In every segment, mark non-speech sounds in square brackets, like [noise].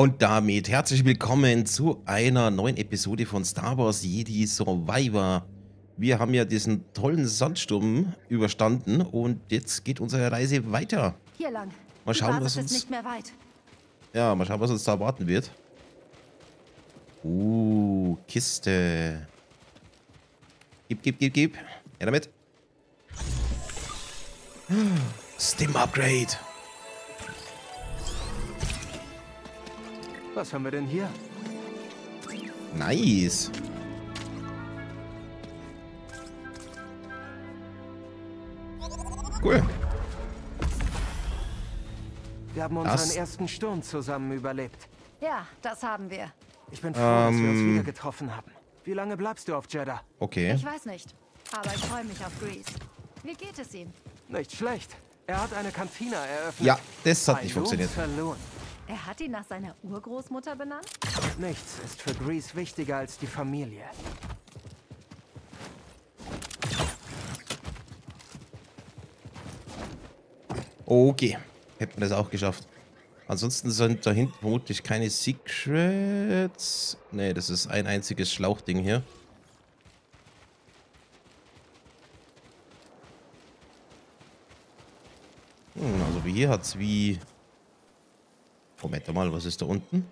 Und damit herzlich willkommen zu einer neuen Episode von Star Wars Jedi Survivor. Wir haben ja diesen tollen Sandsturm überstanden und jetzt geht unsere Reise weiter. Hier lang. Mal schauen, was uns, nicht mehr weit. ja, mal schauen, was uns da erwarten wird. Uh, Kiste. Gib, gib, gib, gib. Ja, damit. Stim Upgrade. Was haben wir denn hier? Nice. Cool. Wir haben unseren Das- ersten Sturm zusammen überlebt. Ja, das haben wir. Ich bin froh, dass wir uns Ähm. wieder getroffen haben. Wie lange bleibst du auf Jeddah? Okay. Ich weiß nicht. Aber ich freue mich auf Grease. Wie geht es ihm? Nicht schlecht. Er hat eine Kantina eröffnet. Ja, das hat nicht funktioniert. Verloren. Er hat ihn nach seiner Urgroßmutter benannt? Nichts ist für Grease wichtiger als die Familie. Okay. Hätten wir das auch geschafft. Ansonsten sind da hinten vermutlich keine Secrets. Nee, das ist ein einziges Schlauchding hier. Hm, also wie hier hat es wie... Moment mal, was ist da unten?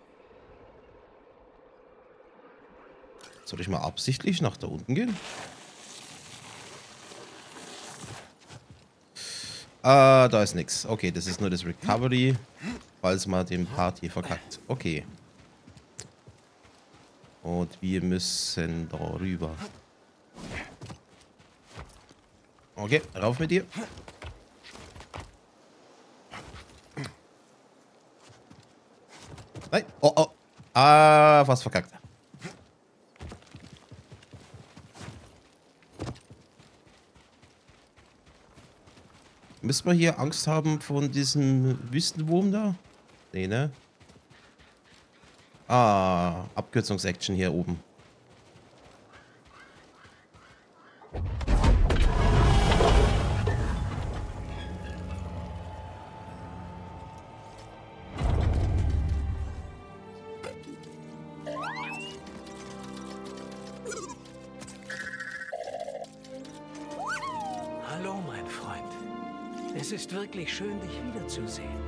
Soll ich mal absichtlich nach da unten gehen? Ah, da ist nichts. Okay, das ist nur das Recovery, falls man den Part hier verkackt. Okay. Und wir müssen da rüber. Okay, rauf mit dir. Nein. Oh, oh. Ah, fast verkackt. Müssen wir hier Angst haben von diesem Wüstenwurm da? Nee, ne? Ah, Abkürzungsaction hier oben. Wirklich schön, dich wiederzusehen.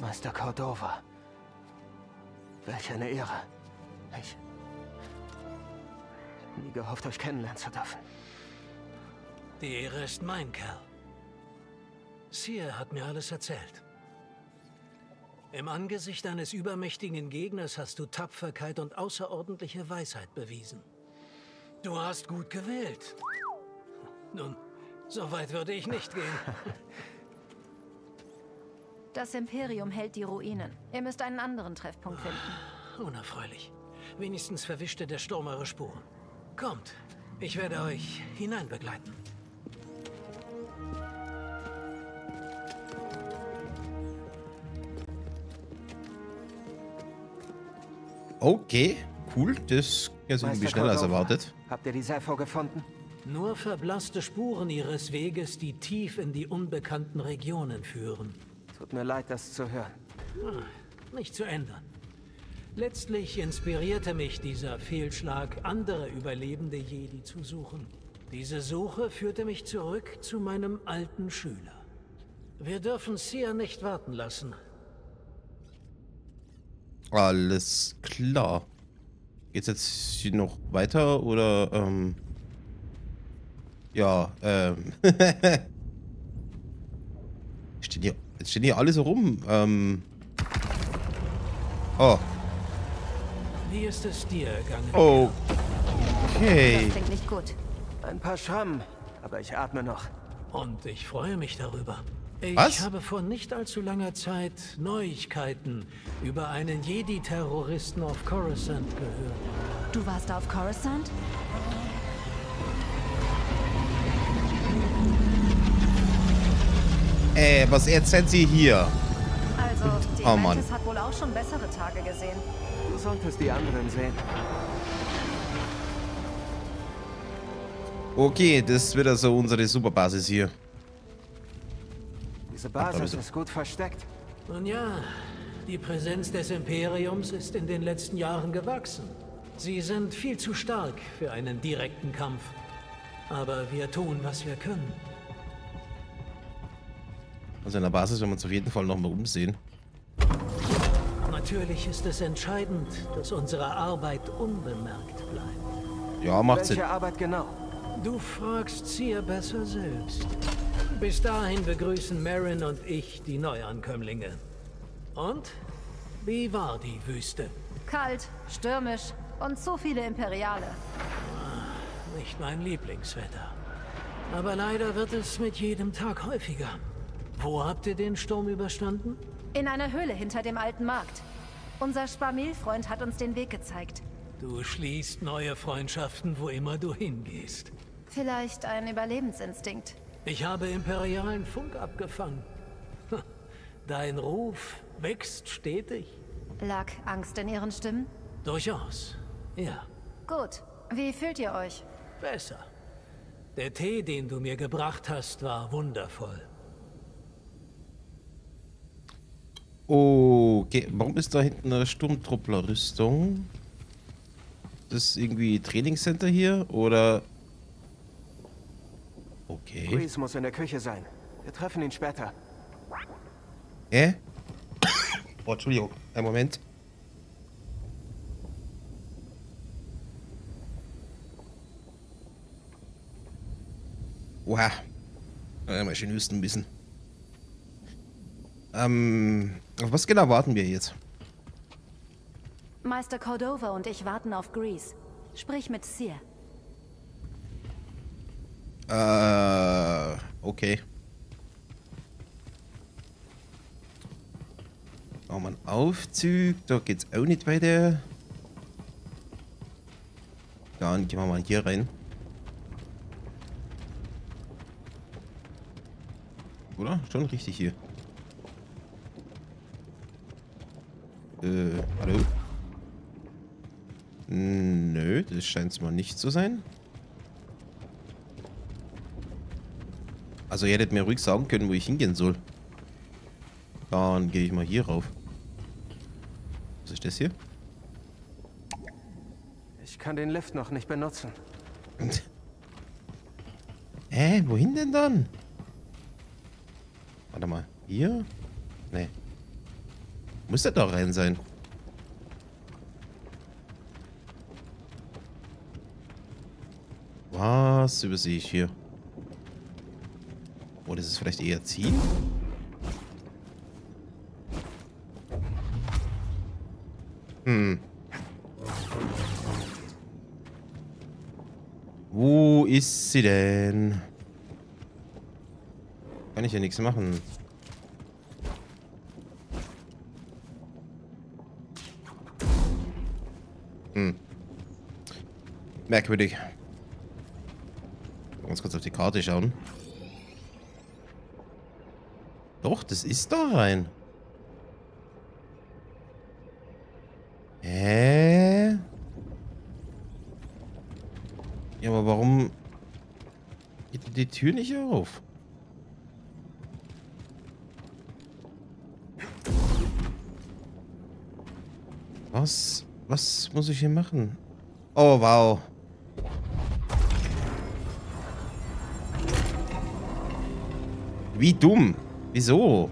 Meister Cordova. Welch eine Ehre. Ich... Nie gehofft, euch kennenlernen zu dürfen. Die Ehre ist mein, Kerl. Seer hat mir alles erzählt. Im Angesicht eines übermächtigen Gegners hast du Tapferkeit und außerordentliche Weisheit bewiesen. Du hast gut gewählt. Nun, so weit würde ich nicht gehen. [laughs] Das Imperium hält die Ruinen. Ihr müsst einen anderen Treffpunkt finden. Unerfreulich. Wenigstens verwischte der Sturm eure Spuren. Kommt, ich werde euch hineinbegleiten. Okay, cool. Das geht jetzt irgendwie schneller als erwartet. Habt ihr die Sepho gefunden? Nur verblasste Spuren ihres Weges, die tief in die unbekannten Regionen führen. Tut mir leid, das zu hören. Nicht zu ändern. Letztlich inspirierte mich dieser Fehlschlag, andere überlebende Jedi zu suchen. Diese Suche führte mich zurück zu meinem alten Schüler. Wir dürfen Sia nicht warten lassen. Alles klar. Geht's jetzt noch weiter oder ähm. Ja, ähm. [laughs] stehen hier, jetzt stehen hier alle so rum. Ähm. Oh. Wie ist es dir ergangen? Okay. Das klingt nicht gut. Ein paar Schrammen, aber ich atme noch. Und ich freue mich darüber. Ich Was? habe vor nicht allzu langer Zeit Neuigkeiten über einen Jedi-Terroristen auf Coruscant gehört. Du warst auf Coruscant? Äh, was erzählt sie hier? Also, die Oh, Mann. Hat wohl auch schon bessere Tage gesehen. Du solltest die anderen sehen. Okay, das wird also unsere Superbasis hier. Die Diese Basis ist gut versteckt. Nun ja, die Präsenz des Imperiums ist in den letzten Jahren gewachsen. Sie sind viel zu stark für einen direkten Kampf. Aber wir tun, was wir können. Also in der Basis werden wir uns auf jeden Fall nochmal umsehen. Natürlich ist es entscheidend, dass unsere Arbeit unbemerkt bleibt. Ja, macht Sinn. Welche Arbeit genau? Du fragst Seer besser selbst. Bis dahin begrüßen Marin und ich die Neuankömmlinge. Und? Wie war die Wüste? Kalt, stürmisch und zu viele Imperiale. Nicht mein Lieblingswetter. Aber leider wird es mit jedem Tag häufiger. Wo habt ihr den Sturm überstanden? In einer Höhle hinter dem alten Markt. Unser Sparmilfreund hat uns den Weg gezeigt. Du schließt neue Freundschaften, wo immer du hingehst. Vielleicht ein Überlebensinstinkt. Ich habe imperialen Funk abgefangen. Dein Ruf wächst stetig. Lag Angst in ihren Stimmen? Durchaus. Ja, Gut. Wie fühlt ihr euch? besser. Der Tee, den du mir gebracht hast, war wundervoll. Okay, warum ist da hinten eine Sturmtruppler-Rüstung? Das ist irgendwie Trainingscenter hier oder? Okay. Grease muss in der Küche sein. Wir treffen ihn später. Hä? [coughs] Oh, Entschuldigung, einen Moment. Oha. Äh, mal schön hüsten müssen. Ähm, auf was genau warten wir jetzt? Meister Cordova und ich warten auf Grease. Sprich mit Seer. Äh, okay. Machen wir einen Aufzug. Da geht's auch nicht weiter. Dann gehen wir mal hier rein. Oder? Schon richtig hier. Äh, hallo? Nö, das scheint es mal nicht zu sein. Also ihr hättet mir ruhig sagen können, wo ich hingehen soll. Dann gehe ich mal hier rauf. Was ist das hier? Ich kann den Lift noch nicht benutzen. Hä, wohin denn dann? Warte mal, hier? Nee. Muss der da rein sein? Was übersehe ich hier? Oder ist es vielleicht eher ziehen? Hm. Wo ist sie denn? Kann ich ja nichts machen. Merkwürdig. Ganz kurz auf die Karte schauen. Doch, das ist da rein. Hä? Ja, aber warum geht die Tür nicht auf? Was? Was muss ich hier machen? Oh, wow. Wie dumm. Wieso?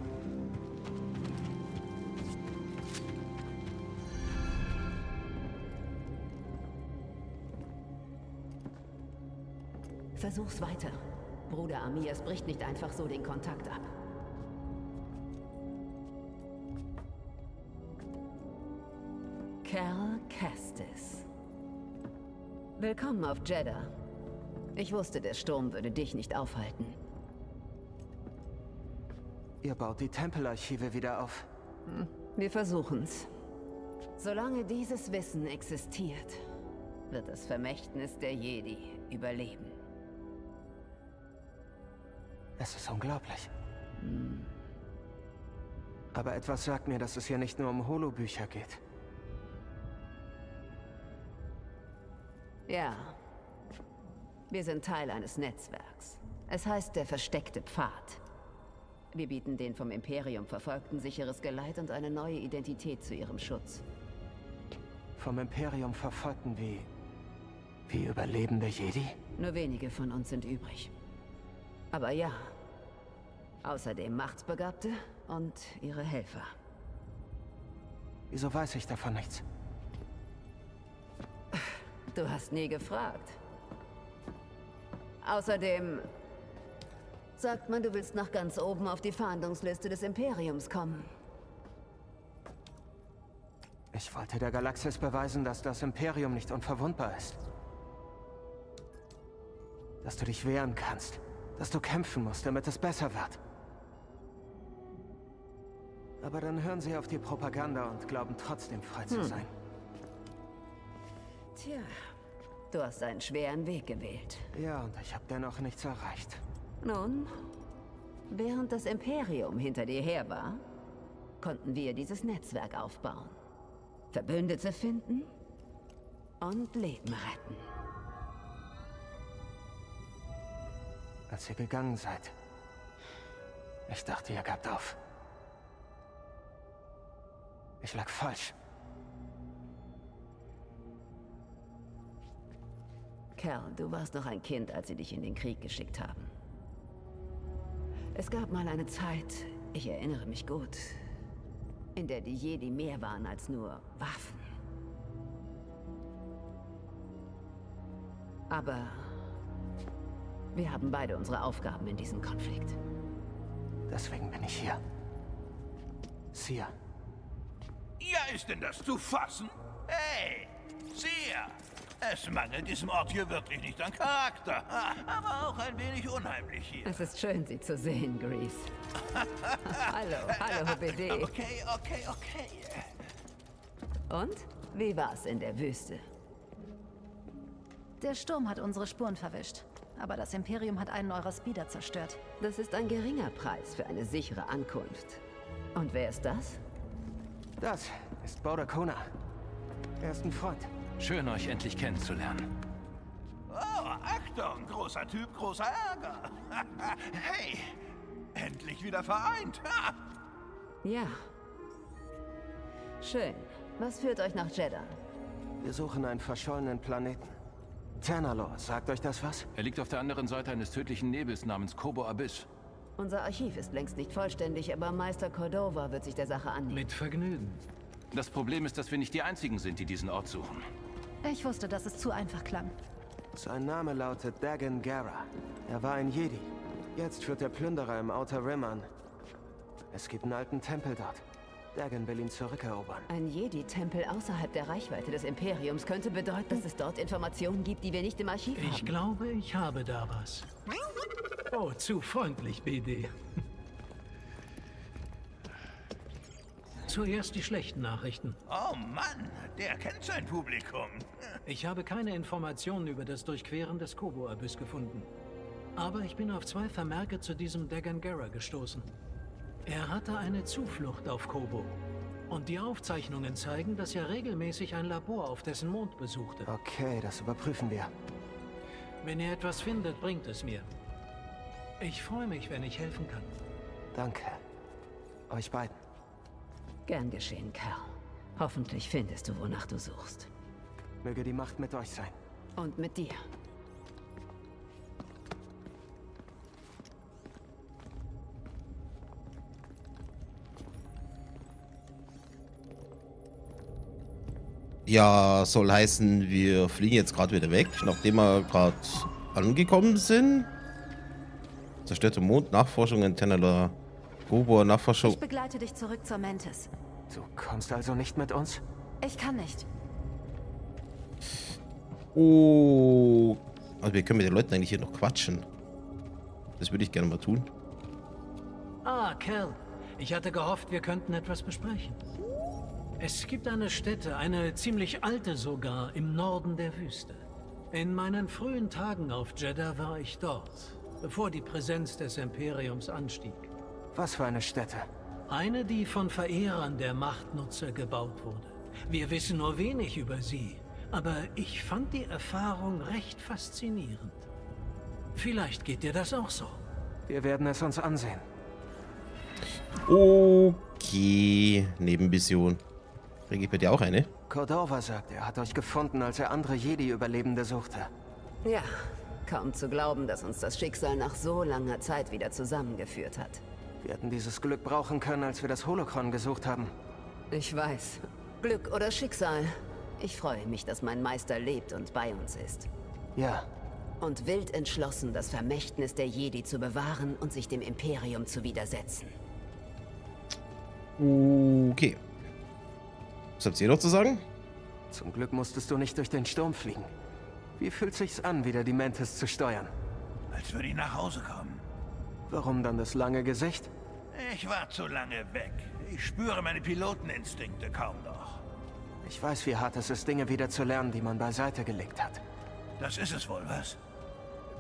Versuch's weiter. Bruder Amias bricht nicht einfach so den Kontakt ab. Cal Kestis. Willkommen auf Jeddah. Ich wusste, der Sturm würde dich nicht aufhalten. Ihr baut die Tempelarchive wieder auf. Wir versuchen's. Solange dieses Wissen existiert, wird das Vermächtnis der Jedi überleben. Es ist unglaublich. Aber etwas sagt mir, dass es hier nicht nur um Holobücher geht. Ja. Wir sind Teil eines Netzwerks. Es heißt der versteckte Pfad. Wir bieten den vom Imperium Verfolgten sicheres Geleit und eine neue Identität zu ihrem Schutz. Vom Imperium verfolgten wie... wie überlebende Jedi? Nur wenige von uns sind übrig. Aber ja. Außerdem Machtsbegabte und ihre Helfer. Wieso weiß ich davon nichts? Du hast nie gefragt. Außerdem sagt man, du willst nach ganz oben auf die Fahndungsliste des Imperiums kommen. Ich wollte der Galaxis beweisen, dass das Imperium nicht unverwundbar ist. Dass du dich wehren kannst. Dass du kämpfen musst, damit es besser wird. Aber dann hören sie auf die Propaganda und glauben trotzdem frei zu Hm. sein. Tja, du hast einen schweren Weg gewählt. Ja, und ich habe dennoch nichts erreicht. Nun, während das Imperium hinter dir her war, konnten wir dieses Netzwerk aufbauen. Verbündete finden und Leben retten. Als ihr gegangen seid. Ich dachte, ihr gabt auf. Ich lag falsch. Kerl, du warst noch ein Kind, als sie dich in den Krieg geschickt haben. Es gab mal eine Zeit, ich erinnere mich gut, in der die Jedi mehr waren als nur Waffen. Aber wir haben beide unsere Aufgaben in diesem Konflikt. Deswegen bin ich hier. Sia, Ja, ist denn das zu fassen? Hey, Sia! Es mangelt diesem Ort hier wirklich nicht an Charakter, aber auch ein wenig unheimlich hier. Es ist schön, Sie zu sehen, Grease. [laughs] hallo, hallo, BD. Okay, okay, okay. Und? Wie war's in der Wüste? Der Sturm hat unsere Spuren verwischt. Aber das Imperium hat einen eurer Speeder zerstört. Das ist ein geringer Preis für eine sichere Ankunft. Und wer ist das? das ist Boda Kona. Er ist ein Freund. Schön, euch endlich kennenzulernen. Oh, Achtung, großer Typ, großer Ärger. [laughs] hey, endlich wieder vereint. Ja. Schön. Was führt euch nach Jeddah? Wir suchen einen verschollenen Planeten. Tanalor, sagt euch das was? Er liegt auf der anderen Seite eines tödlichen Nebels namens Kobo Abyss. Unser Archiv ist längst nicht vollständig, aber Meister Cordova wird sich der Sache annehmen. Mit Vergnügen. Das Problem ist, dass wir nicht die Einzigen sind, die diesen Ort suchen. Ich wusste, dass es zu einfach klang. Sein Name lautet Dagan Gera. Er war ein Jedi. Jetzt führt der Plünderer im Outer Rim an. Es gibt einen alten Tempel dort. Dagan will ihn zurückerobern. Ein Jedi-Tempel außerhalb der Reichweite des Imperiums könnte bedeuten, dass es dort Informationen gibt, die wir nicht im Archiv Ich haben. glaube, ich habe da was. Oh, zu freundlich, BD. Zuerst die schlechten Nachrichten. Oh Mann, der kennt sein Publikum. Ich habe keine Informationen über das Durchqueren des Kobo-Abyss gefunden. Aber ich bin auf zwei Vermerke zu diesem Dagangara gestoßen. Er hatte eine Zuflucht auf Kobo. Und die Aufzeichnungen zeigen, dass er regelmäßig ein Labor auf dessen Mond besuchte. Okay, das überprüfen wir. Wenn er etwas findet, bringt es mir. Ich freue mich, wenn ich helfen kann. Danke. Euch beiden. Gern geschehen, Kerl. Hoffentlich findest du, wonach du suchst. Möge die Macht mit euch sein. Und mit dir. Ja, soll heißen, wir fliegen jetzt gerade wieder weg, nachdem wir gerade angekommen sind. Zerstörte Mond, Nachforschungen, Tenneler, Gobor, Nachforschung. Ich begleite dich zurück zur Mantis. Du kommst also nicht mit uns? Ich kann nicht. Oh. Also wir können mit den Leuten eigentlich hier noch quatschen. Das würde ich gerne mal tun. Ah, Cal. Ich hatte gehofft, wir könnten etwas besprechen. Es gibt eine Stätte, eine ziemlich alte sogar, im Norden der Wüste. In meinen frühen Tagen auf Jeddah war ich dort, bevor die Präsenz des Imperiums anstieg. Was für eine Stätte? Eine, die von Verehrern der Machtnutzer gebaut wurde. Wir wissen nur wenig über sie, aber ich fand die Erfahrung recht faszinierend. Vielleicht geht dir das auch so. Wir werden es uns ansehen. Okay. Nebenmission. Kriege ich bei dir auch eine? Cordova sagt, er hat euch gefunden, als er andere Jedi-Überlebende suchte. Ja, kaum zu glauben, dass uns das Schicksal nach so langer Zeit wieder zusammengeführt hat. Wir hätten dieses Glück brauchen können, als wir das Holocron gesucht haben. Ich weiß. Glück oder Schicksal. Ich freue mich, dass mein Meister lebt und bei uns ist. Ja, Und wild entschlossen, das Vermächtnis der Jedi zu bewahren und sich dem Imperium zu widersetzen. Okay. Was habt ihr noch zu sagen? zum Glück musstest du nicht durch den Sturm fliegen. Wie fühlt sich's an, wieder die Mantis zu steuern? Als würde ich nach Hause kommen. Warum dann das lange Gesicht? Ich war zu lange weg. Ich spüre meine Piloteninstinkte kaum noch. Ich weiß, wie hart es ist, Dinge wieder zu lernen, die man beiseite gelegt hat. Das ist es wohl, was?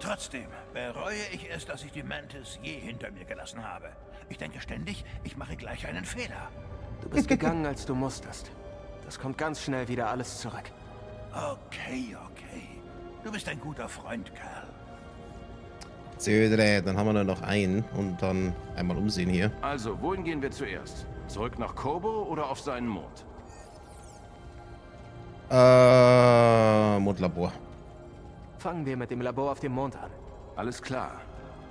Trotzdem bereue ich es, dass ich die Mantis je hinter mir gelassen habe. Ich denke ständig, ich mache gleich einen Fehler. Du bist gegangen, als du musstest. Das kommt ganz schnell wieder alles zurück. Okay, okay. Du bist ein guter Freund, Kerl. Zödre, dann haben wir nur noch einen und dann einmal umsehen hier. Also, wohin gehen wir zuerst? Zurück nach Kobo oder auf seinen Mond? Äh, Mondlabor. Fangen wir mit dem Labor auf dem Mond an. Alles klar.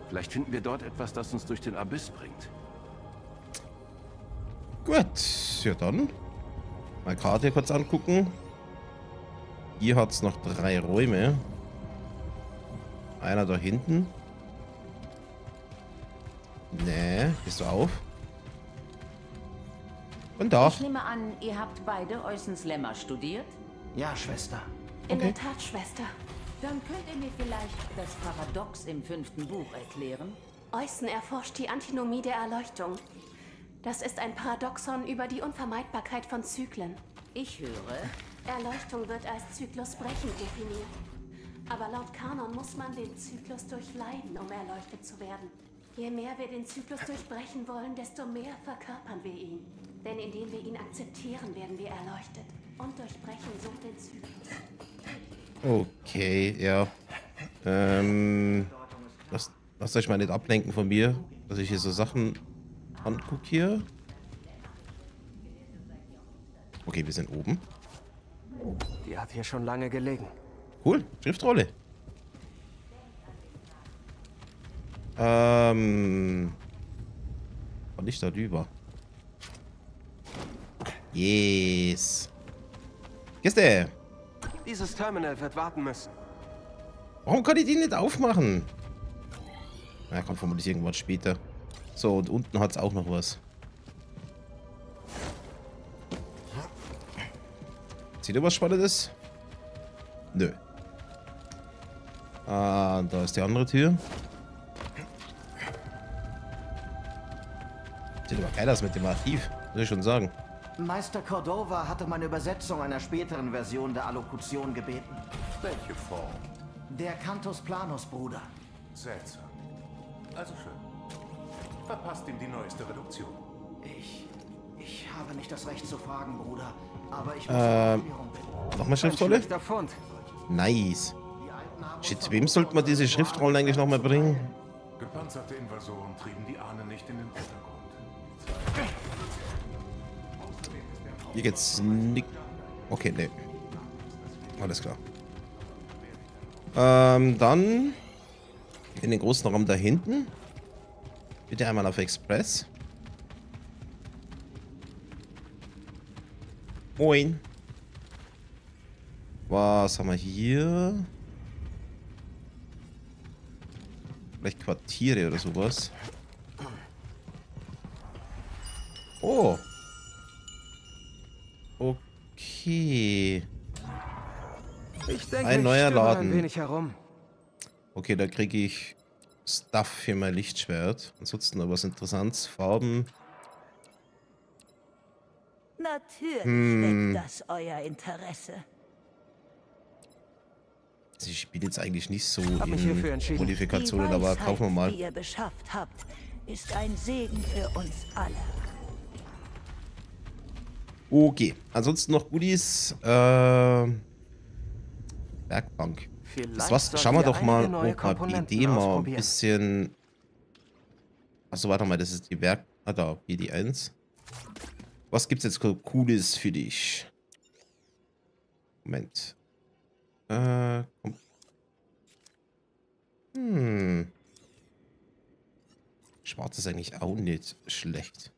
Vielleicht finden wir dort etwas, das uns durch den Abyss bringt. Gut, ja dann. Mal Karte kurz angucken. Hier hat es noch drei Räume. Einer da hinten. Nee, gehst du auf? Und da. Ich nehme an, ihr habt beide Eusens Lemma studiert? Ja, Schwester. In der Tat, Schwester. Dann könnt ihr mir vielleicht das Paradox im fünften Buch erklären? Eussen erforscht die Antinomie der Erleuchtung. Das ist ein Paradoxon über die Unvermeidbarkeit von Zyklen. Ich höre, Erleuchtung wird als zyklusbrechend definiert. Aber laut Kanon muss man den Zyklus durchleiden, um erleuchtet zu werden. Je mehr wir den Zyklus durchbrechen wollen, desto mehr verkörpern wir ihn. Denn indem wir ihn akzeptieren, werden wir erleuchtet und durchbrechen so den Zyklus. Okay, ja. Ähm. Lasst, lasst euch mal nicht ablenken von mir, dass ich hier so Sachen angucke hier. Okay, wir sind oben. Die hat hier schon lange gelegen. Cool, Schriftrolle. Ähm. Und nicht darüber. Yes. Gäste. Dieses Terminal wird warten müssen. Warum kann ich die nicht aufmachen? Na, kommt vermutlich irgendwann später. So, und unten hat es auch noch was. Seht ihr was Spannendes? Nö. Ah, da ist die andere Tür. Geil aus mit dem Archiv, muss ich schon sagen. Meister Cordova hatte meine Übersetzung einer späteren Version der Allokution gebeten. Welche Form? Der Cantus Planus, Bruder. Seltsam. Also schön. Verpasst ihm die neueste Reduktion. Ich. Ich habe nicht das Recht zu fragen, Bruder. Aber ich muss Ähm. Nochmal Schriftrolle? Nice. Shit, wem sollte man diese Schriftrollen eigentlich nochmal bringen? Gepanzerte Invasoren trieben die Ahnen nicht in den Untergrund. Hier geht's nicht. Okay, nee. Alles klar. Ähm, dann in den großen Raum da hinten. Bitte einmal auf Express. Moin. Was haben wir hier? Vielleicht Quartiere oder sowas. Oh. Okay. Ich denke, Ein neuer Laden. ein wenig herum. Okay, da kriege ich Stuff für mein Lichtschwert. Ansonsten noch was Interessantes. Farben. Natürlich Hm. weckt das euer Interesse. Also Ich bin jetzt eigentlich nicht so Hab in. Modifikationen, aber kaufen wir mal. die ihr beschafft habt, ist ein Segen für uns alle. Okay. Ansonsten noch Goodies. Ähm. Werkbank. Das was, schauen wir doch mal, ob wir Idee mal ein bisschen. Achso, warte mal, das ist die Werk. Ah, da, BD1. Was gibt's jetzt Cooles für dich? Moment. Äh, komm. Hm. Schwarz ist eigentlich auch nicht schlecht.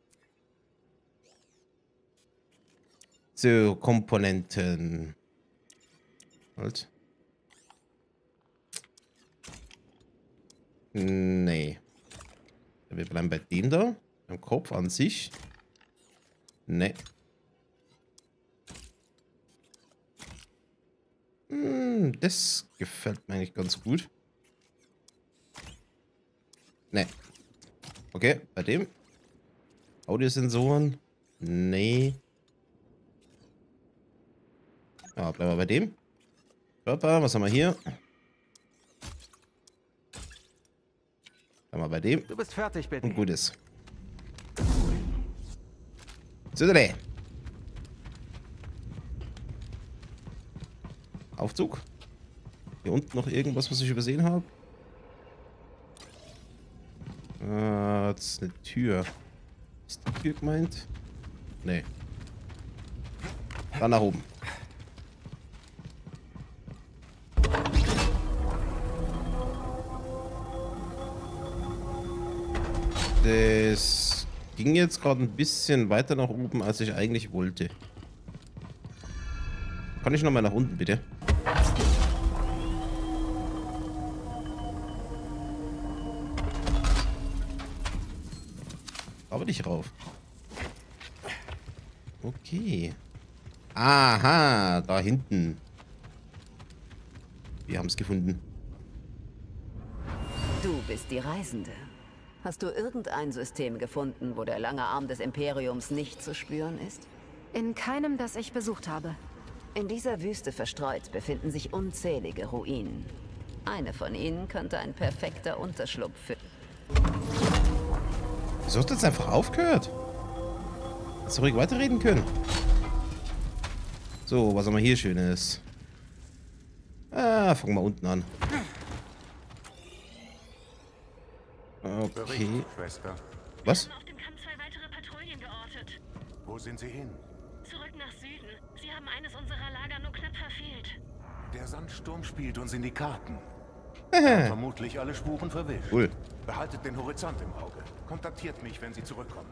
So, Komponenten. Halt. Nee. Wir bleiben bei dem da. Im Kopf an sich. Nee. Hm, das gefällt mir eigentlich ganz gut. Nee. Okay, bei dem. Audiosensoren. Nee. Ja, bleiben wir bei dem. Körper, was haben wir hier? Bleiben wir bei dem. Du bist fertig, bitte. Und gut ist. Züdele. Aufzug. Hier unten noch irgendwas, was ich übersehen habe. Ah, das ist eine Tür. Ist die Tür gemeint? Nee. Dann nach oben. Das ging jetzt gerade ein bisschen weiter nach oben, als ich eigentlich wollte. Kann ich nochmal nach unten, bitte? Aber nicht rauf. Okay. Aha, da hinten. Wir haben es gefunden. Du bist die Reisende. Hast du irgendein System gefunden, wo der lange Arm des Imperiums nicht zu spüren ist? In keinem, das ich besucht habe. In dieser Wüste verstreut befinden sich unzählige Ruinen. Eine von ihnen könnte ein perfekter Unterschlupf für... Wieso hast du jetzt einfach aufgehört? Hättest du ruhig weiterreden können. So, was haben wir hier Schönes? Ah, fangen wir unten an. Okay. Schwester. Was? Auf dem Kamm zwei weitere Patrouillen geortet. Wo sind Sie hin? Zurück nach Süden. Sie haben eines unserer Lager nur knapp verfehlt. Der Sandsturm spielt uns in die Karten. Hat vermutlich alle Spuren verwischt. Cool. Behaltet den Horizont im Auge. Kontaktiert mich, wenn Sie zurückkommen.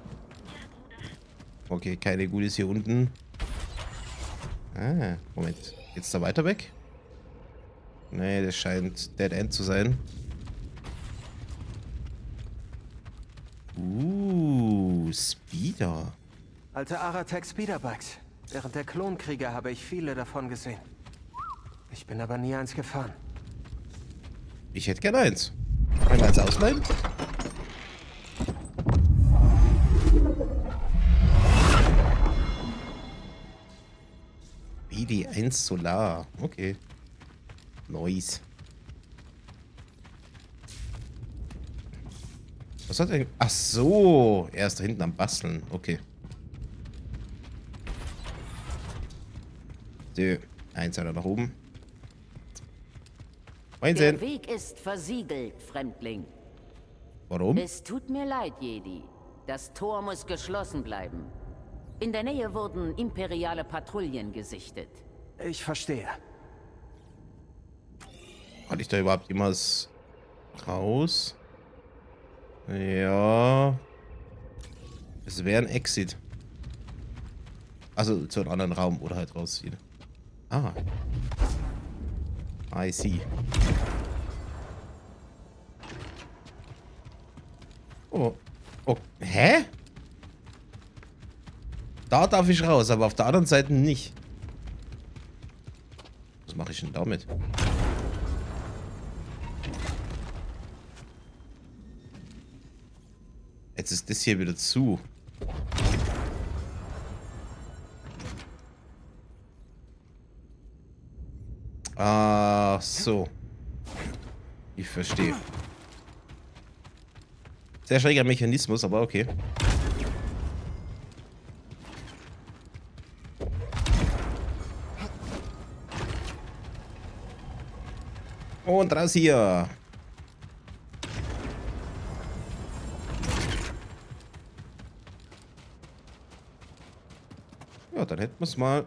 Okay, keine Gutes hier unten. Ah, Moment. Geht's da weiter weg? Nee, das scheint Dead End zu sein. Uh, Speeder. Alte Aratec Speederbikes. Während der Klonkriege habe ich viele davon gesehen. Ich bin aber nie eins gefahren. Ich hätte gern eins. Ich mal eins ausleihen? BD1 Solar. Okay. Nice. Was hat er... Ach so. Er ist da hinten am Basteln. Okay. So. Eins hat er nach oben. Der Moinsen. Weg ist versiegelt, Fremdling. Warum? Es tut mir leid, Jedi. Das Tor muss geschlossen bleiben. In der Nähe wurden imperiale Patrouillen gesichtet. Ich verstehe. Hatte ich da überhaupt jemals raus? Ja. Es wäre ein Exit. Also zu einem anderen Raum oder halt rausziehen. Ah. I see. Oh. oh. Hä? Da darf ich raus, aber auf der anderen Seite nicht. Was mache ich denn damit? Jetzt ist das hier wieder zu. Ach so. Ich verstehe. Sehr schräger Mechanismus, aber okay. Und raus hier. Es mal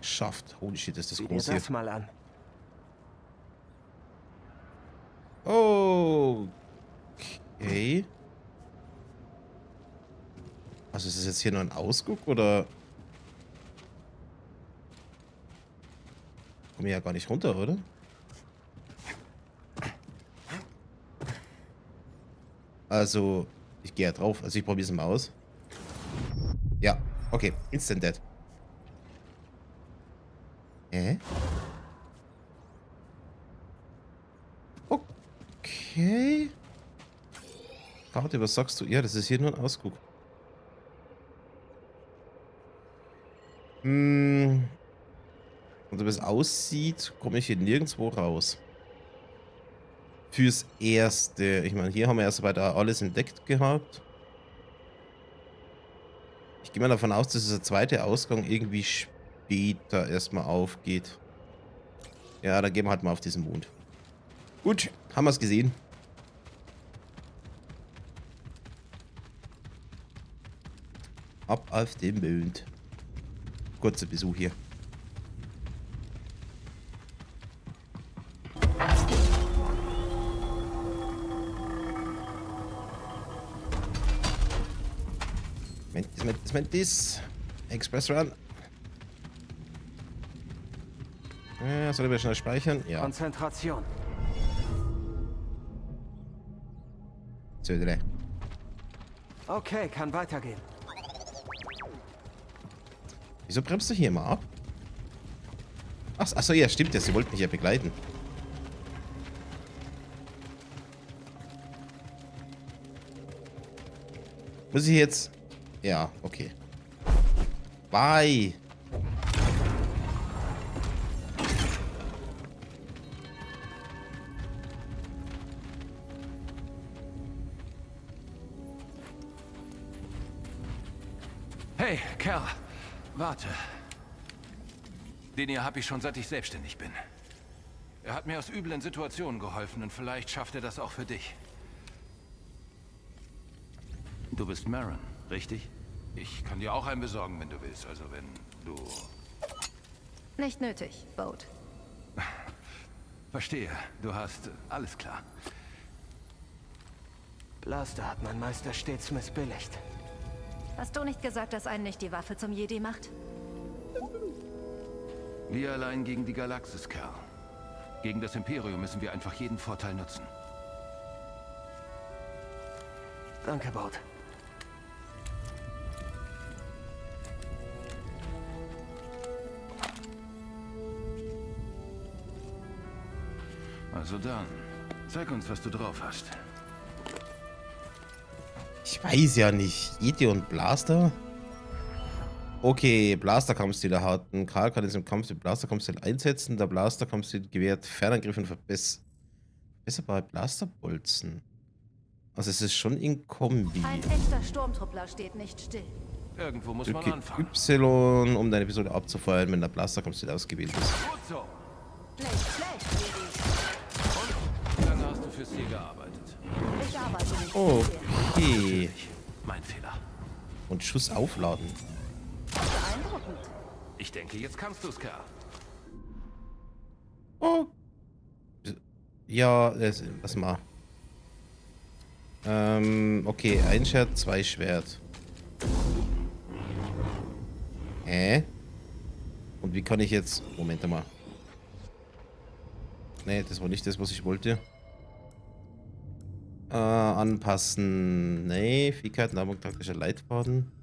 geschafft. Holy shit, ist das Sieh dir groß hier. das mal an. Okay. Also ist es jetzt hier nur ein Ausguck oder? Komme ja gar nicht runter, oder? Also, ich gehe ja drauf. Also ich probiere es mal aus. Ja, okay. Instant dead. Hä? Okay. Karte, was sagst du? Ja, das ist hier nur ein Ausguck. Hm. Und wie es aussieht, komme ich hier nirgendwo raus. Fürs Erste. Ich meine, hier haben wir erst weiter alles entdeckt gehabt. Ich gehe mal davon aus, dass dieser zweite Ausgang irgendwie später erstmal aufgeht. Ja, dann gehen wir halt mal auf diesen Mond. Gut, haben wir es gesehen. Ab auf den Mond. Kurzer Besuch hier. Mentis, Mentis, Mentis. Express Run. Ja, soll ich schnell speichern? Ja. Konzentration. Zödere. Okay, kann weitergehen. Wieso bremst du hier mal ab? Ach, ach so, ja, stimmt ja. Sie wollten mich ja begleiten. Muss ich jetzt... Ja, okay. Bye. Den hier habe ich schon seit ich selbstständig bin. Er hat mir aus üblen Situationen geholfen und vielleicht schafft er das auch für dich. Du bist Maron, richtig? Ich kann dir auch einen besorgen, wenn du willst. Also wenn du... Nicht nötig, Boat. [laughs] Verstehe. Du hast... Alles klar. Blaster hat mein Meister stets missbilligt. Hast du nicht gesagt, dass einen nicht die Waffe zum Jedi macht? Wir allein gegen die Galaxis, Kerl. Gegen das Imperium müssen wir einfach jeden Vorteil nutzen. Danke, Boat. Also dann, zeig uns, was du drauf hast. Ich weiß ja nicht. Jedi und Blaster? Okay, Blaster-Kampfstil erhalten. Karl kann jetzt im Kampf den Blaster-Kampfstil einsetzen. Der Blaster-Kampfstil gewährt Fernangriff und verbess verbesserbare Blasterbolzen. Also es ist schon in Kombi. Ein echter Sturmtruppler steht nicht still. Irgendwo muss man Drücke anfangen. Y, um deine Episode abzufeuern, wenn der Blaster-Kampfstil ausgewählt ist. Gut so. Schlecht, schlecht. Wie lange hast du fürs hier gearbeitet? Ich arbeite nicht. Okay. Mein Fehler. Und Schuss aufladen. Ich denke, jetzt kannst du's, Kerl. Oh. Ja, lass mal. Ähm, okay, ein Schwert, zwei Schwert. Hä? Und wie kann ich jetzt... Moment mal. Nee, das war nicht das, was ich wollte. Äh, anpassen. Nee, Fähigkeiten, taktischer Leitfaden.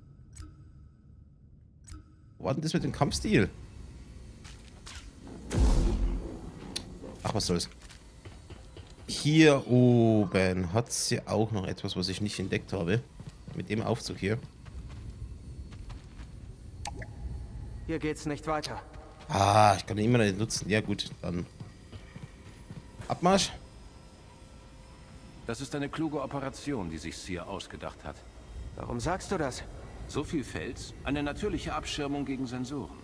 Wo war denn das mit dem Kampfstil? Ach, was soll's. Hier oben hat sie auch noch etwas, was ich nicht entdeckt habe. Mit dem Aufzug hier. Hier geht's nicht weiter. Ah, ich kann ihn immer noch nicht nutzen. Ja gut, dann. Abmarsch. Das ist eine kluge Operation, die sich Seer ausgedacht hat. Warum sagst du das? So viel Fels, eine natürliche Abschirmung gegen Sensoren.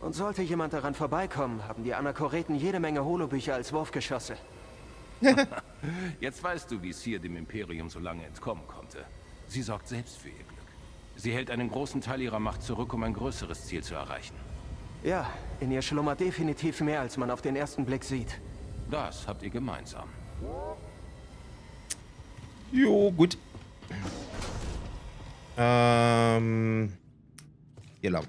Und sollte jemand daran vorbeikommen, haben die Anachoreten jede Menge Holobücher als Wurfgeschosse. [laughs] Jetzt weißt du, wie Seer dem Imperium so lange entkommen konnte. Sie sorgt selbst für ihr Glück. Sie hält einen großen Teil ihrer Macht zurück, um ein größeres Ziel zu erreichen. Ja, in ihr schlummert definitiv mehr, als man auf den ersten Blick sieht. Das habt ihr gemeinsam. Jo, gut. Ähm. Hier lang.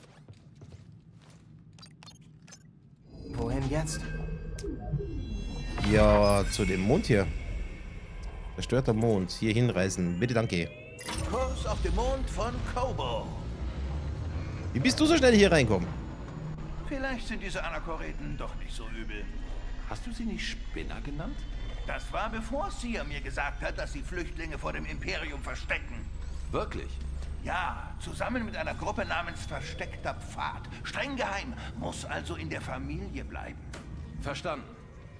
Wohin jetzt? Ja, zu dem Mond hier. Zerstörter Mond. Hier hinreisen. Bitte, danke. Kurs auf den Mond von Kobo. Wie bist du so schnell hier reinkommen? Vielleicht sind diese Anachoreten doch nicht so übel. Hast du sie nicht Spinner genannt? Das war bevor Sia mir gesagt hat, dass sie Flüchtlinge vor dem Imperium verstecken. Wirklich? Ja, zusammen mit einer Gruppe namens Versteckter Pfad. Streng geheim, muss also in der Familie bleiben. Verstanden.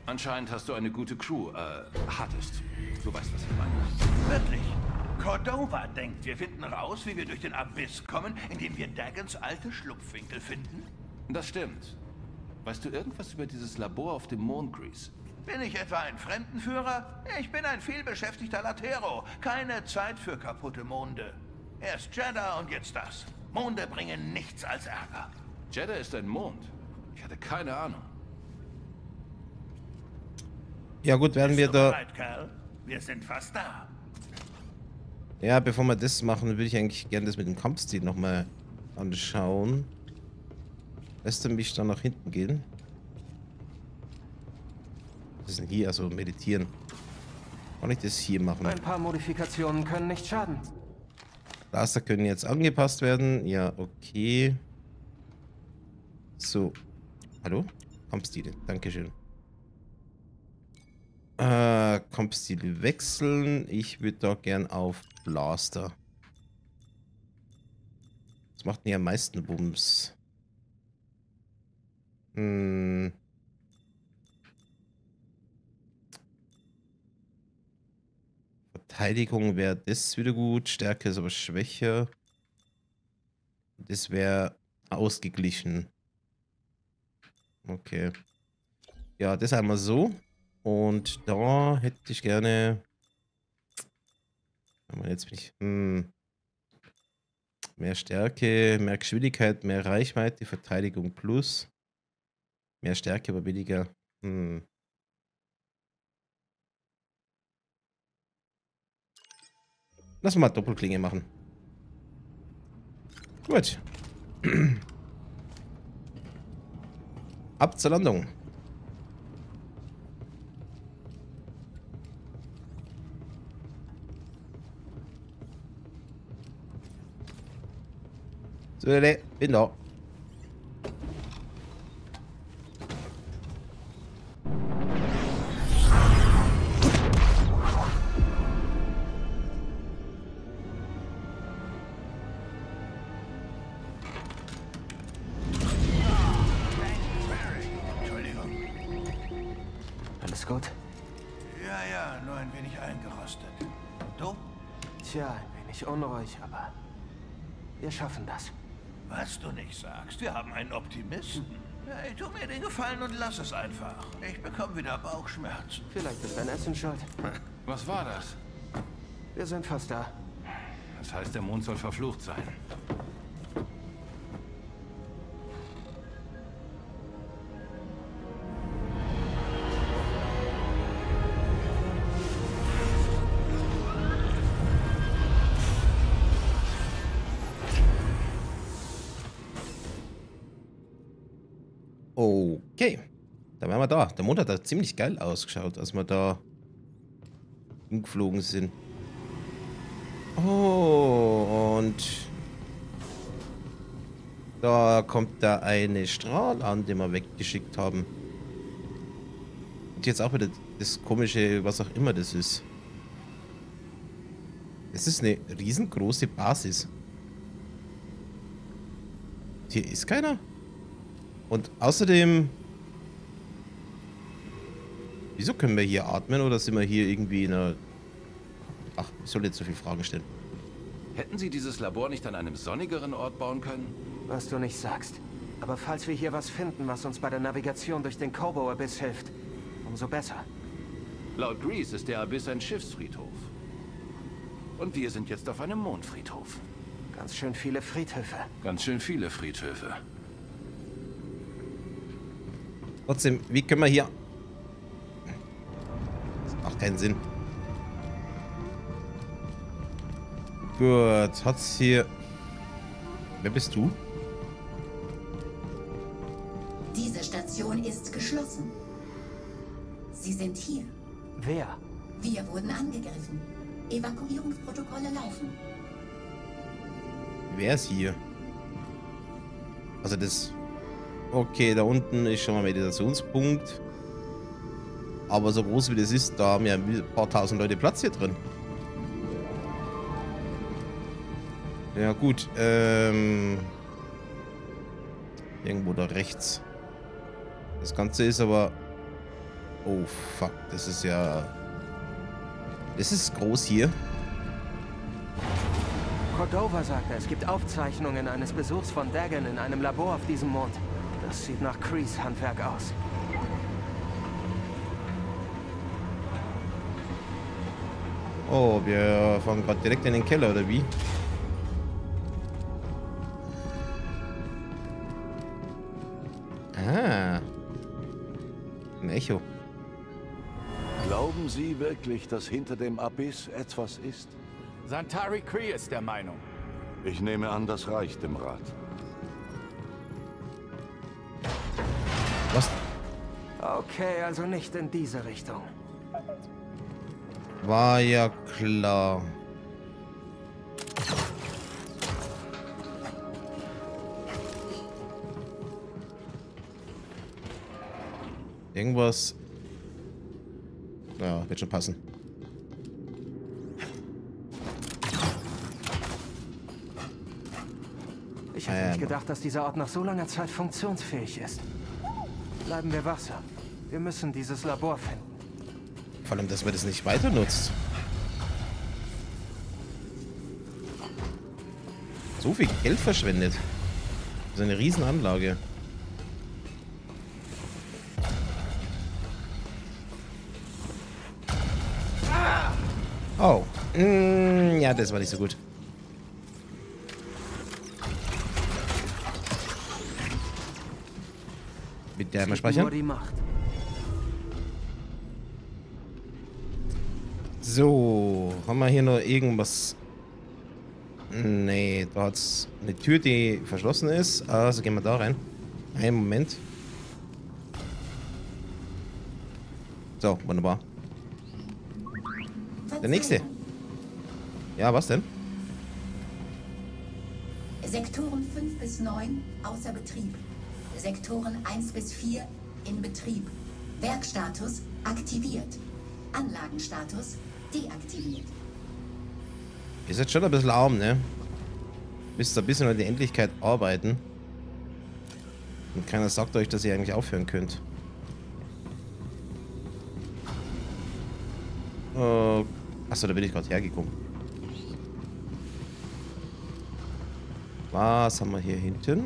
Anscheinend hast du eine gute Crew, äh, hattest. Du weißt, was ich meine. Wirklich. Cordova denkt, wir finden raus, wie wir durch den Abyss kommen, indem wir Dagons alte Schlupfwinkel finden? Das stimmt. Weißt du irgendwas über dieses Labor auf dem Mond, Grease? Bin ich etwa ein Fremdenführer? Ich bin ein vielbeschäftigter Latero. Keine Zeit für kaputte Monde. Erst Jeddah und jetzt das. Monde bringen nichts als Ärger. Jeddah ist ein Mond. Ich hatte keine Ahnung. Ja gut, werden wir da... bereit, Kerl? Wir sind fast da. Ja, bevor wir das machen, würde ich eigentlich gerne das mit dem Kampfstil nochmal anschauen. Lässt er mich dann nach hinten gehen? Was ist denn hier? Also meditieren. Kann ich das hier machen? Ein paar Modifikationen können nicht schaden. Laster können jetzt angepasst werden. Ja, okay. So. Hallo? Kampfstile. Dankeschön. Äh, Kampfstil wechseln. Ich würde da gern auf Blaster. Was macht denn hier am meisten Bums? Hm. Verteidigung wäre das wieder gut. Stärke ist aber schwächer. Das wäre ausgeglichen. Okay. Ja, das einmal so. Und da hätte ich gerne. Jetzt bin ich. Hm, mehr Stärke, mehr Geschwindigkeit, mehr Reichweite, Verteidigung plus. Mehr Stärke, aber weniger. Hm. Lass mal Doppelklinge machen. Gut. Ab zur Landung. So, bin da. Es einfach. Ich bekomme wieder Bauchschmerzen. Vielleicht ist dein Essen schuld. [laughs] Was war das? Wir sind fast da. Das heißt, der Mond soll verflucht sein. Okay. Da waren wir da. Der Mond hat da ziemlich geil ausgeschaut, als wir da hingeflogen sind. Oh, und da kommt da eine Strahl an, den wir weggeschickt haben. Und jetzt auch wieder das komische, was auch immer das ist. Es ist eine riesengroße Basis. Hier ist keiner. Und außerdem... Wieso können wir hier atmen oder sind wir hier irgendwie in einer... Ach, ich soll jetzt so viele Fragen stellen. Hätten Sie dieses Labor nicht an einem sonnigeren Ort bauen können? Was du nicht sagst. Aber falls wir hier was finden, was uns bei der Navigation durch den Kobo-Abyss hilft, umso besser. Laut Grease ist der Abyss ein Schiffsfriedhof. Und wir sind jetzt auf einem Mondfriedhof. Ganz schön viele Friedhöfe. Ganz schön viele Friedhöfe. Trotzdem, wie können wir hier... Macht keinen Sinn. Gut, hat's hier... Wer bist du? Diese Station ist geschlossen. Sie sind hier. Wer? Wir wurden angegriffen. Evakuierungsprotokolle laufen. Wer ist hier? Also das... Okay, da unten ist schon mal Meditationspunkt. Aber so groß wie das ist, da haben ja ein paar tausend Leute Platz hier drin. Ja gut, ähm... Irgendwo da rechts. Das Ganze ist aber... Oh, fuck. Das ist ja... Das ist groß hier. Cordova sagte, es gibt Aufzeichnungen eines Besuchs von Dagon in einem Labor auf diesem Mond. Das sieht nach Krees Handwerk aus. Oh, wir fahren gerade direkt in den Keller, oder wie? Ah. Ein Echo. Glauben Sie wirklich, dass hinter dem Abyss etwas ist? Santari Cree ist der Meinung. Ich nehme an, das reicht dem Rat. Was? Okay, also nicht in diese Richtung. War ja klar. Irgendwas. Ja, wird schon passen. Ich hätte Ähm. nicht gedacht, dass dieser Ort nach so langer Zeit funktionsfähig ist. Bleiben wir wachsam. Wir müssen dieses Labor finden. Vor allem, dass man das nicht weiter nutzt. So viel Geld verschwendet. So eine Riesenanlage. Oh. Mm, ja, das war nicht so gut. Mit der einmal speichern. So, haben wir hier noch irgendwas? Nee, da hat's eine Tür, die verschlossen ist. Also gehen wir da rein. Einen Moment. So, wunderbar. Der nächste. Ja, was denn? Sektoren 5 bis 9 außer Betrieb. Sektoren 1 bis 4 in Betrieb. Werkstatus aktiviert. Anlagenstatus deaktiviert. Ist jetzt schon ein bisschen arm, ne? Müsst ein bisschen in die Endlichkeit arbeiten. Und keiner sagt euch, dass ihr eigentlich aufhören könnt. Äh, achso, da bin ich gerade hergekommen. Was haben wir hier hinten?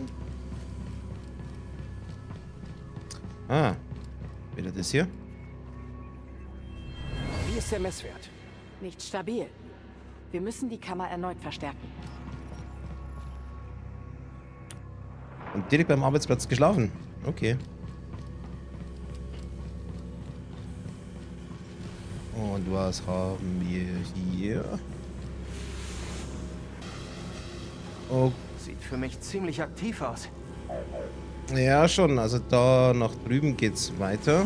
Ah, wieder das hier. Ist der Messwert? Nicht stabil. Wir müssen die Kammer erneut verstärken. Und direkt beim Arbeitsplatz geschlafen. Okay. Und was haben wir hier? Oh, Sieht für mich ziemlich aktiv aus. ja schon. Also da nach drüben geht's weiter.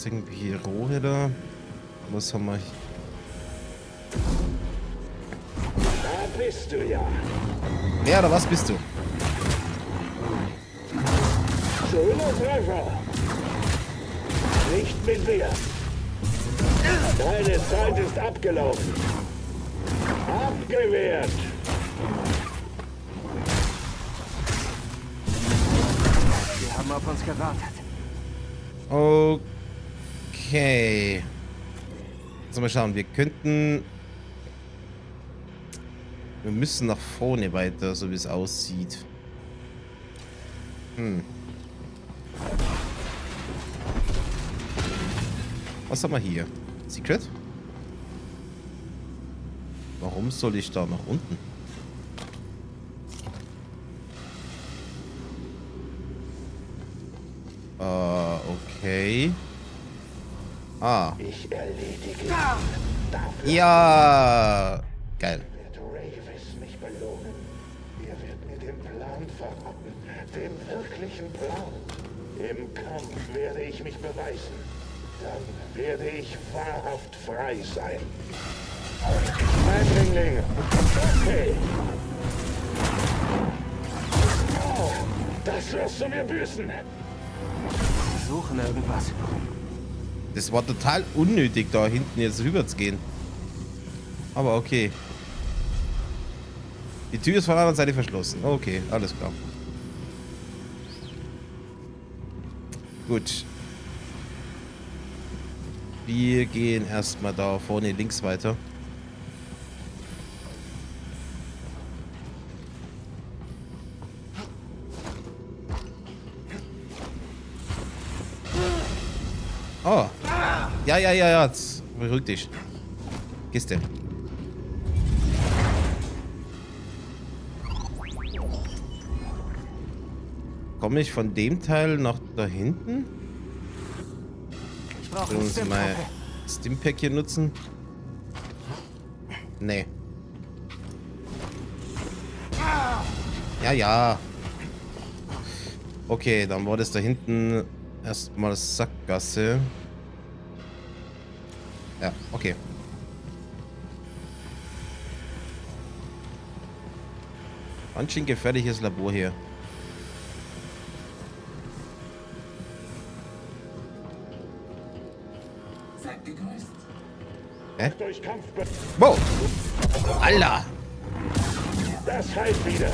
Jetzt irgendwie Rohre da. Was haben wir hier? Da bist du ja. Ja, oder was bist du? Schöner Treffer. Nicht mit mir. Deine Zeit ist abgelaufen. Abgewehrt. Wir haben auf uns gewartet. Okay. So, mal schauen. Wir könnten... Wir müssen nach vorne weiter, so wie es aussieht. Hm. Was haben wir hier? Secret? Warum soll ich da nach unten? Ah. Ich erledige. Ja. Geil. Wird Ravis mich belohnen? Er wird mir den Plan verraten. Den wirklichen Plan. Im Kampf werde ich mich beweisen. Dann werde ich wahrhaft frei sein. Eindringling. Okay. Oh, das wirst du mir büßen. Suchen irgendwas. Das war total unnötig, da hinten jetzt rüber zu gehen. Aber okay. Die Tür ist von der anderen Seite verschlossen. Okay, alles klar. Gut. Wir gehen erstmal da vorne links weiter. Ja, ja, ja, ja. Beruhig dich. Kiste. Komme ich von dem Teil nach da hinten? Ich brauche uns mal. Stimpack hier nutzen? Nee. Ja, ja. Okay, dann war das da hinten erstmal Sackgasse. Okay. Ganz schön gefährliches Labor hier. Hä? Wow! Alter! Das heilt wieder.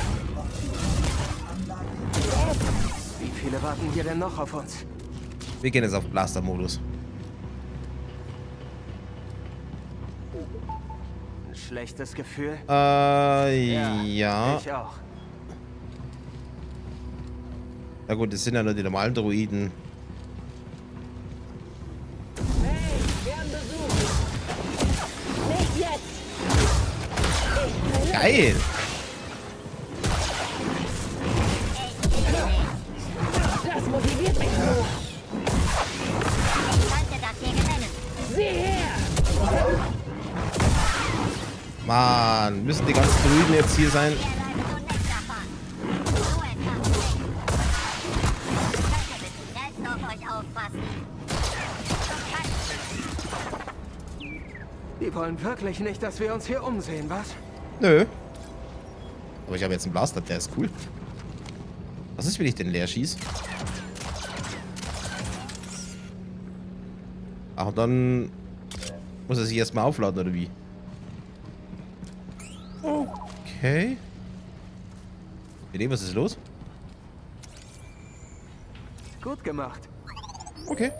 Wie viele warten hier denn noch auf uns? Wir gehen jetzt auf Blaster-Modus. Ein schlechtes Gefühl? Äh, ja. Ich auch. Na gut, das sind ja nur die normalen Droiden. Nicht jetzt! Geil! Mann, müssen die ganzen Druiden jetzt hier sein? Die wollen wirklich nicht, dass wir uns hier umsehen, was? Nö. Aber ich habe jetzt einen Blaster, der ist cool. Was ist, wenn ich den leer schieß? Ach, und dann muss er sich erstmal aufladen, oder wie? Okay. Idee, was ist los? Gut gemacht. Okay.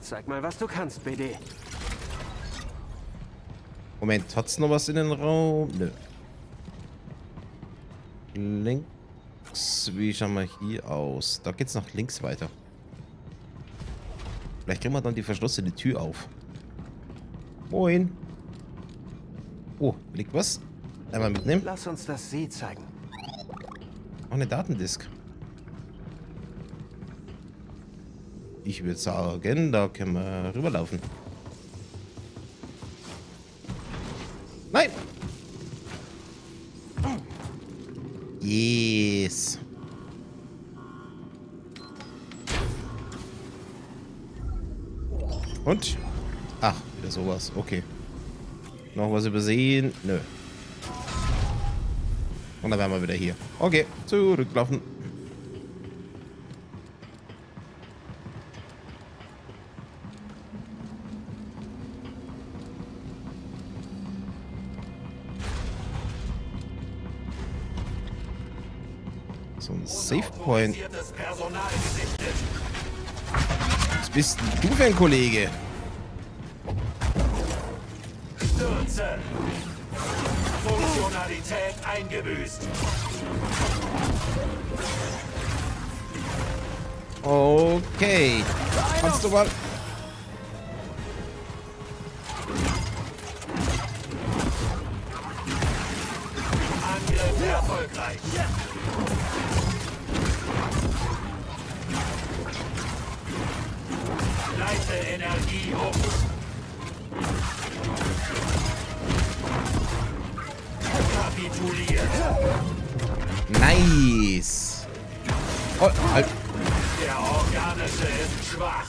Zeig mal, was du kannst, BD. Moment, hat's noch was in den Raum? Nö. Links, wie schauen wir hier aus? Da geht's nach links weiter. Vielleicht kriegen wir dann die verschlossene Tür auf. Moin. Oh, liegt was? Einmal mitnehmen. Lass uns das See zeigen. Auch eine Datendisk. Ich würde sagen, da können wir rüberlaufen. Nein! Yes. Und? Ach, wieder sowas. Okay. Noch was übersehen? Nö. Und dann wären wir wieder hier. Okay, zurücklaufen. So ein Save Point. Was bist denn du für ein Kollege? Eingebüßt. Okay. Kannst du. Nice. Oh, halt. Der Organische ist schwach.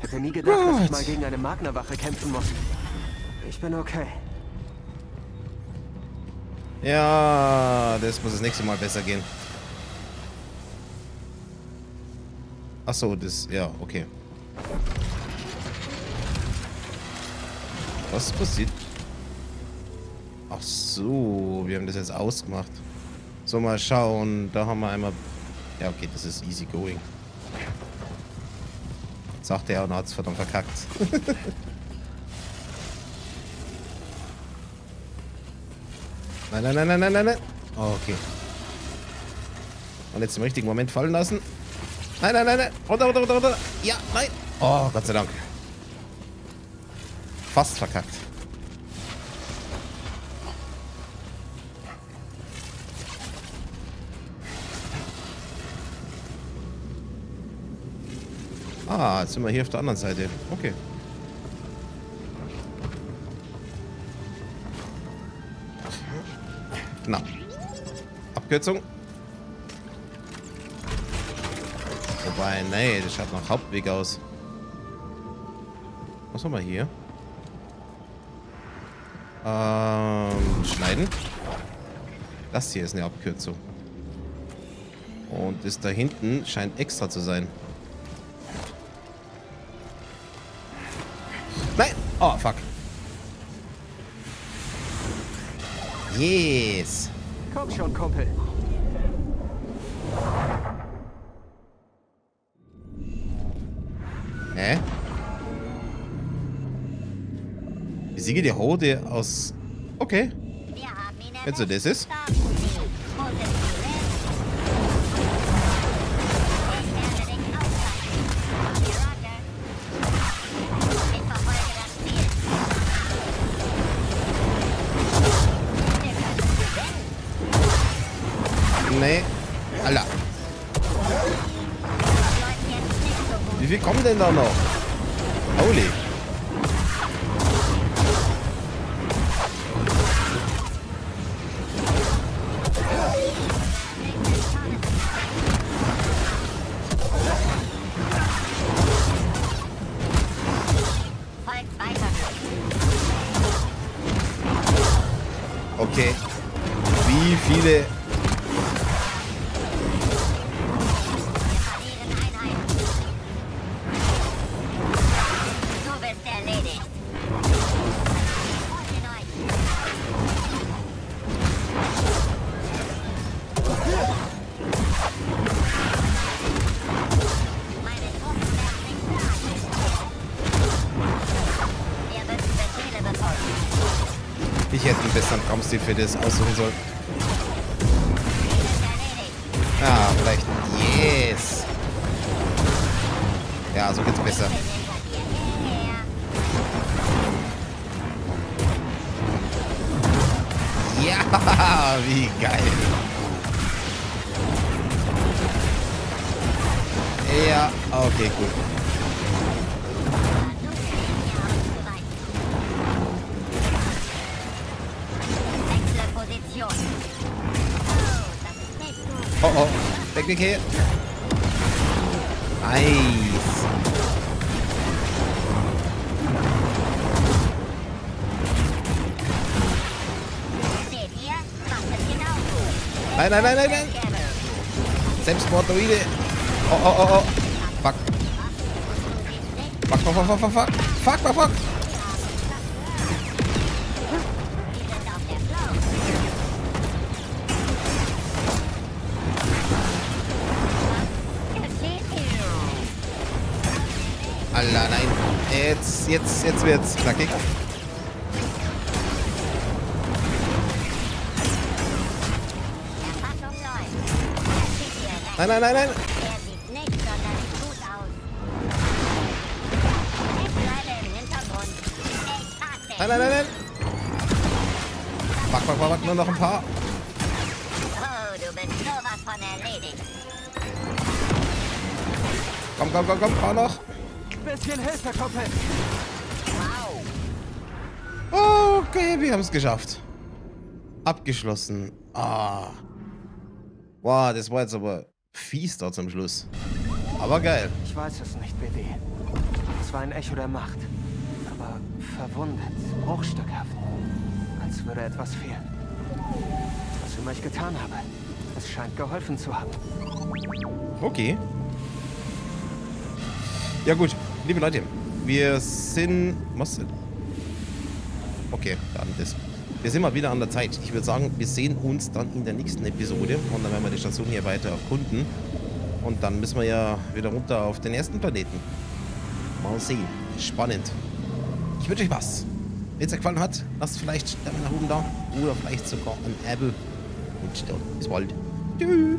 Hätte nie gedacht, dass ich mal gegen eine Magnerwache kämpfen muss. Ich bin okay. Ja, das muss das nächste Mal besser gehen. Ach so, das, ja, okay. Was passiert? Ach so, wir haben das jetzt ausgemacht. So, mal schauen. Da haben wir einmal... Ja, okay, das ist easy going. Sagt er und hat es verdammt verkackt. [laughs] nein, nein, nein, nein, nein, nein, nein. Oh, okay. Und jetzt im richtigen Moment fallen lassen. Nein, nein, nein, nein. Runter, runter, runter, runter. Ja, nein. Oh, Gott sei Dank. Fast verkackt. Ah, jetzt sind wir hier auf der anderen Seite. Okay. Na. Abkürzung. Wobei, nee, das schaut nach Hauptweg aus. Was haben wir hier? Ähm, schneiden. Das hier ist eine Abkürzung. Und das da hinten scheint extra zu sein. Nein! Oh, fuck. Yes! Komm schon, Kumpel. Hä? Besiege die Horde aus... Okay. Wenn so das ist. Besseren Kampfstil für das aussuchen sollen. Ah, vielleicht. Yes. Ja, so geht's besser. Ja, [laughs] wie geil. Ja, okay, gut. Technik hier. Nice. Nein, nein, nein, nein, nein. Selbstmordoide. Oh, oh, oh, oh. Fuck. Fuck, fuck, fuck, fuck, fuck, fuck. Fuck, fuck, Jetzt, jetzt, wird's knackig. Nein, nein, nein, nein. Nein, nein, nein, nein. Fuck, fuck, fuck, nur noch ein paar. Oh, du bist sowas von erledigt. Komm, komm, komm, komm, paar noch. Bisschen Hilfe, Kumpel. Okay, wir haben es geschafft. Abgeschlossen. Ah. Wow, das war jetzt aber fies da zum Schluss. Aber geil. Ich weiß es nicht, BD. Es war ein Echo der Macht. Aber verwundet, bruchstückhaft. Als würde etwas fehlen. Was immer ich getan habe, es scheint geholfen zu haben. Okay. Ja gut, liebe Leute, wir sind... Was? Okay, dann das. Wir sind mal wieder an der Zeit. Ich würde sagen, wir sehen uns dann in der nächsten Episode und dann werden wir die Station hier weiter erkunden. Und dann müssen wir ja wieder runter auf den ersten Planeten. Mal sehen. Spannend. Ich wünsche euch was. Wenn es euch gefallen hat, lasst vielleicht einen nach oben da oder vielleicht sogar ein Abo. Und dann bis bald. Tschüss.